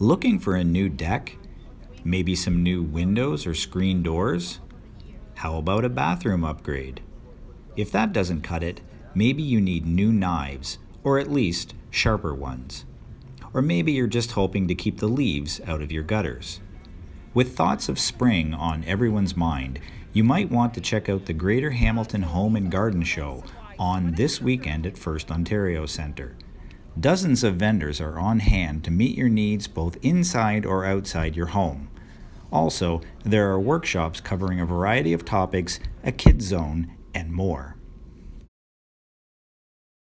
Looking for a new deck? Maybe some new windows or screen doors? How about a bathroom upgrade? If that doesn't cut it, maybe you need new knives, or at least sharper ones. Or maybe you're just hoping to keep the leaves out of your gutters. With thoughts of spring on everyone's mind, you might want to check out the Greater Hamilton Home and Garden Show on this weekend at First Ontario Centre. Dozens of vendors are on hand to meet your needs both inside or outside your home. Also, there are workshops covering a variety of topics, a kids zone, and more.